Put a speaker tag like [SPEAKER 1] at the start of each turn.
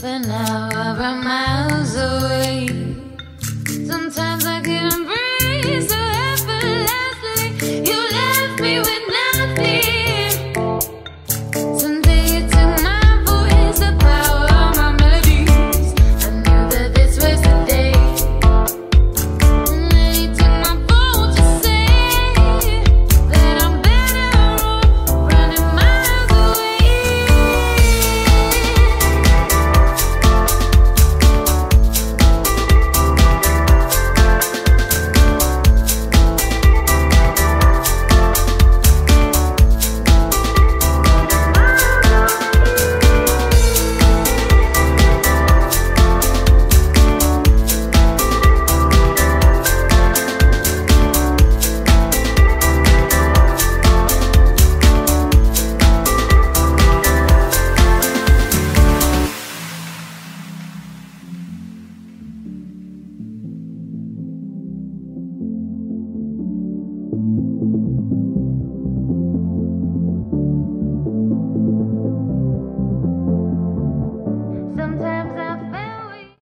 [SPEAKER 1] But now we're miles away.